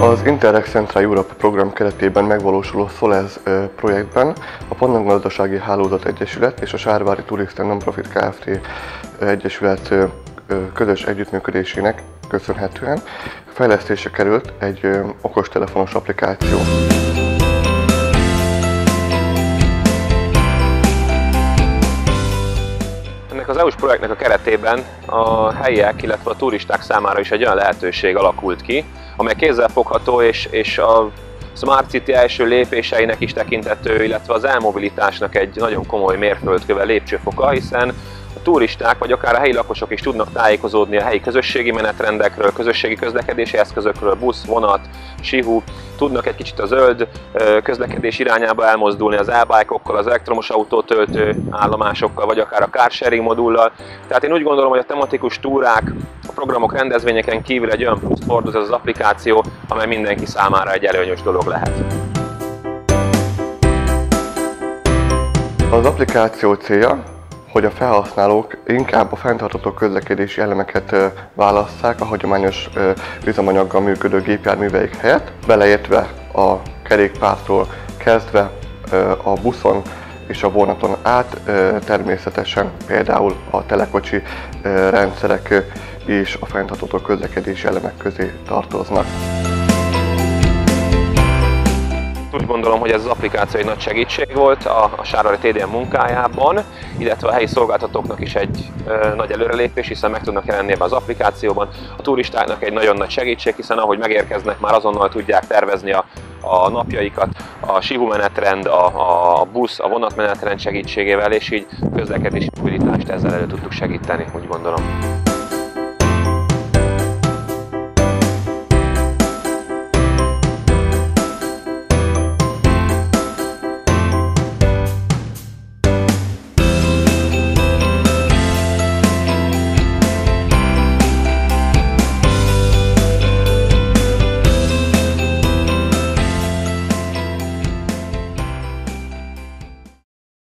Az Interreg Central Europe program keretében megvalósuló Solez projektben a Pannon Gazdasági Hálózat Egyesület és a Sárvári Turista Nonprofit Kft. Egyesület közös együttműködésének köszönhetően fejlesztése került egy okostelefonos applikáció. EU-s projektnek a keretében a helyiek, illetve a turisták számára is egy olyan lehetőség alakult ki, amely kézzelfogható és, és a Smart City első lépéseinek is tekintető, illetve az elmobilitásnak egy nagyon komoly mérföldköve lépcsőfoka, hiszen a turisták, vagy akár a helyi lakosok is tudnak tájékozódni a helyi közösségi menetrendekről, közösségi közlekedési eszközökről, busz, vonat, sihu, tudnak egy kicsit a zöld közlekedés irányába elmozdulni az e az elektromos autótöltő állomásokkal, vagy akár a car sharing modullal. Tehát én úgy gondolom, hogy a tematikus túrák, a programok, rendezvényeken kívül egy olyan plusz hordoz az applikáció, amely mindenki számára egy előnyös dolog lehet. Az applikáció célja, hogy a felhasználók inkább a fenntartható közlekedési elemeket válasszák a hagyományos üzemanyaggal működő gépjárműveik helyett, beleértve a kerékpártól kezdve a buszon és a vonaton át, természetesen például a telekocsi rendszerek is a fenntartható közlekedési elemek közé tartoznak úgy gondolom, hogy ez az applikáció egy nagy segítség volt a, a Sárvári TDM munkájában, illetve a helyi szolgáltatóknak is egy ö, nagy előrelépés, hiszen meg tudnak jelenni ebben az applikációban. A turistáknak egy nagyon nagy segítség, hiszen ahogy megérkeznek, már azonnal tudják tervezni a, a napjaikat, a sívu menetrend, a, a busz, a vonatmenetrend segítségével, és így közlekedési mobilitást ezzel elő tudtuk segíteni, úgy gondolom.